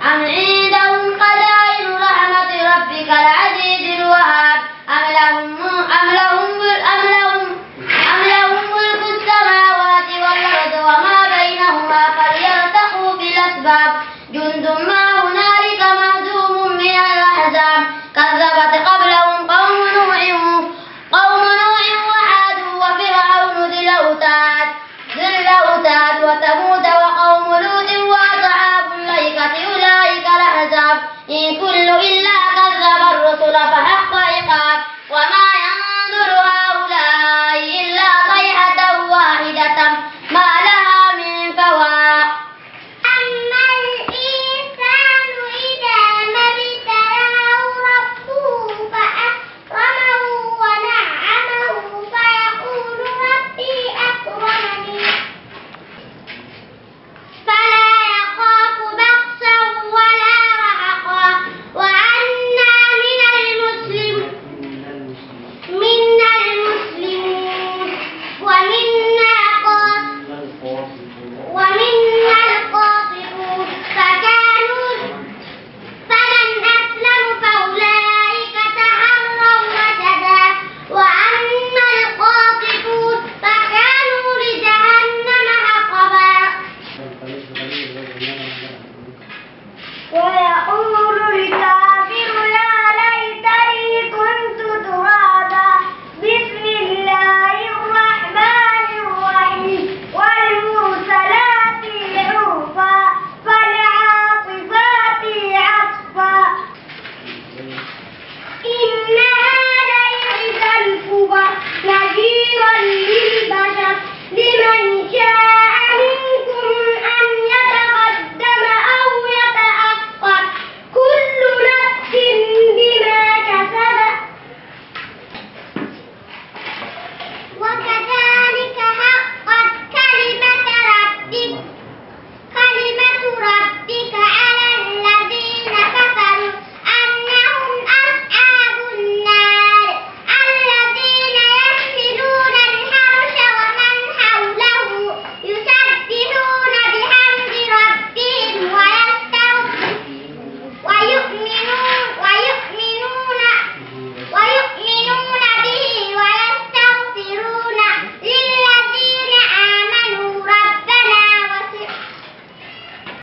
I'm in.